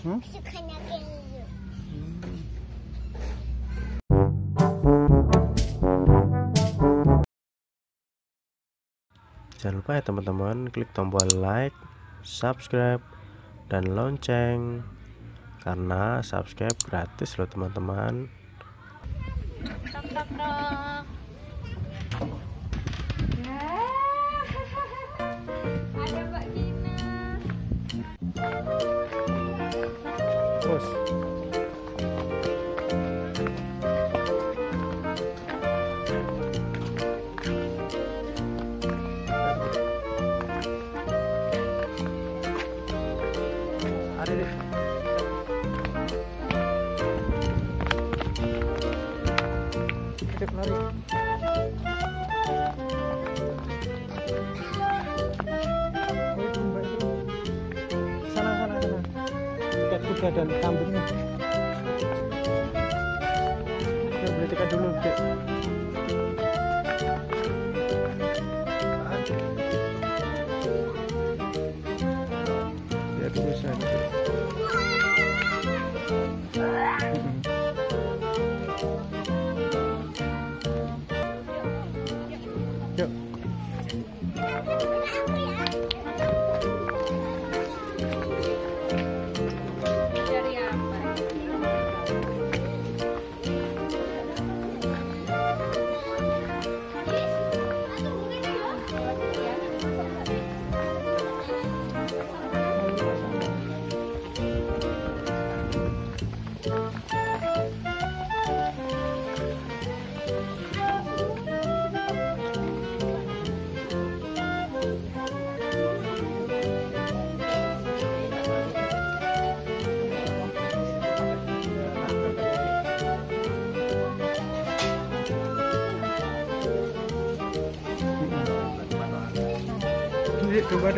Jangan lupa ya teman-teman klik tombol like, subscribe, dan lonceng. Karena subscribe gratis loh teman-teman. Terus. Dan kambingnya. Dek, domba.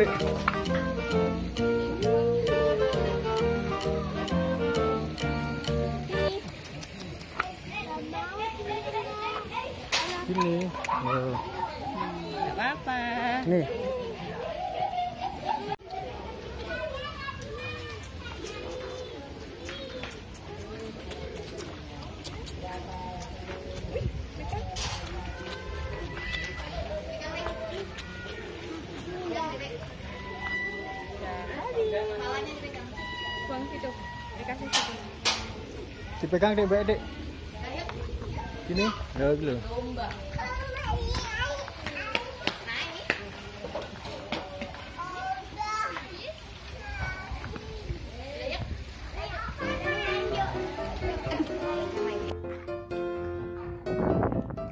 Ini. Oh. Apa-apa. Nih. pegang dek baik dek. Sini, dah dulu. Thank you.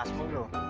Taas mo, bro.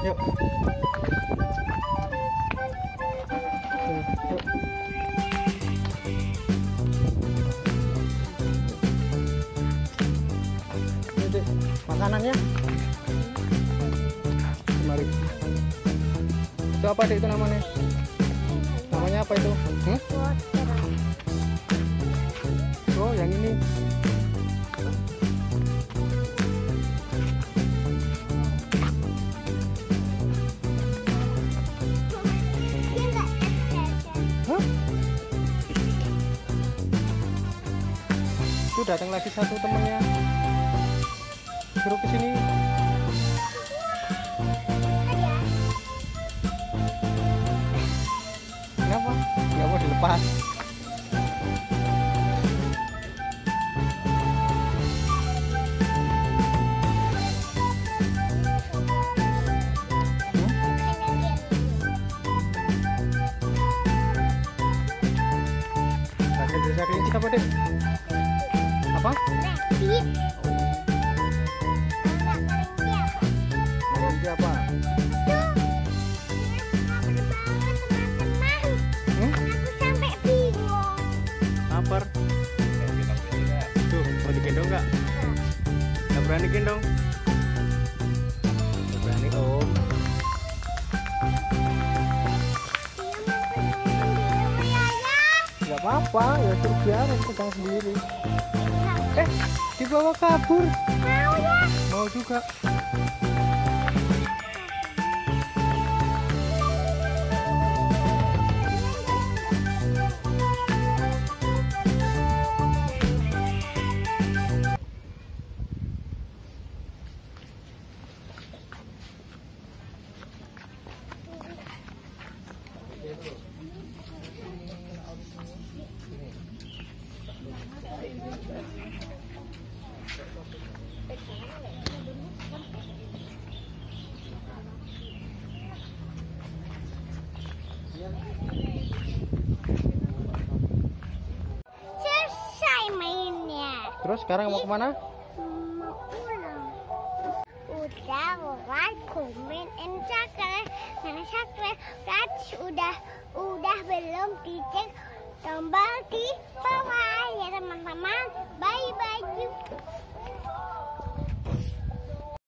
Yuk. Yuk, deh, makanannya. Mari. Itu apa dek itu namanya? Namanya apa itu? Hmm? Itu datang lagi satu temennya. Suruh ke sini. Kenapa? Nggak mau dilepas. Bahasa desa kelinci apa? Kelinci apa? Hmm? Lapar. Tuh, mau digendong nggak? Nggak berani gendong. Nggak berani om. Nggak apa-apa, ya suruh biarin pegang sendiri. Eh, dibawa kabur. Mau juga. Terus sekarang mau ke mana? Mau pulang. Udah like, komen, and subscribe. Nah, subscribe gratis udah udah belum dicek tombol di bawah ya teman-teman. Bye bye.